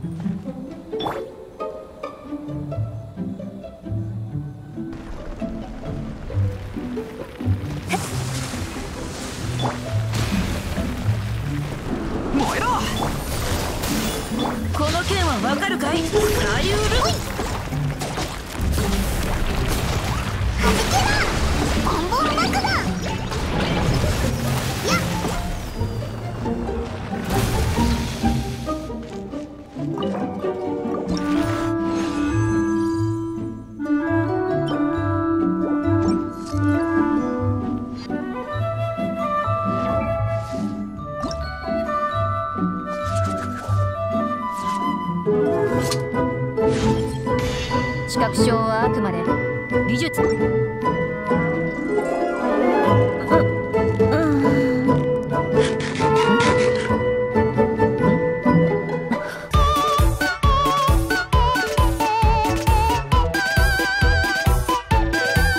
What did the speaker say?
燃えろ。この剣はわかるかい？スカ視覚症はあくまで。技術。